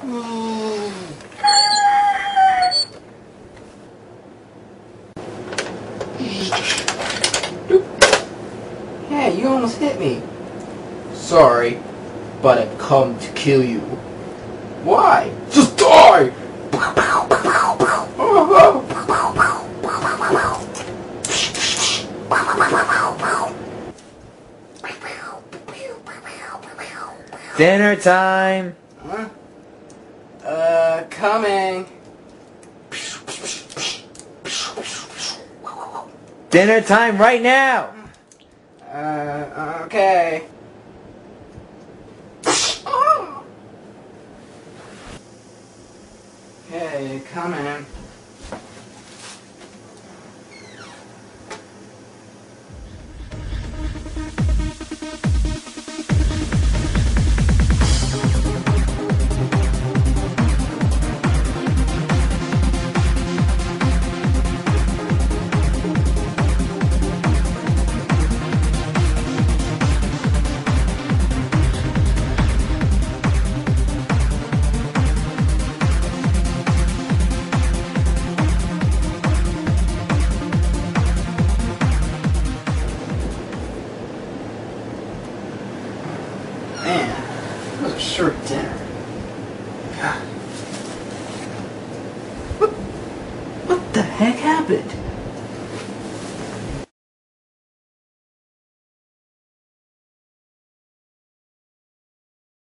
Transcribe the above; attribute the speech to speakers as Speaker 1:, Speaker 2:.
Speaker 1: Hey, you almost hit me. Sorry, but I've come to kill you. Why? Just die!
Speaker 2: Dinner time!
Speaker 1: Huh? Coming.
Speaker 2: Dinner time right now!
Speaker 1: Uh, okay. Okay, coming. Man, that was a short dinner. God. What, what the heck happened?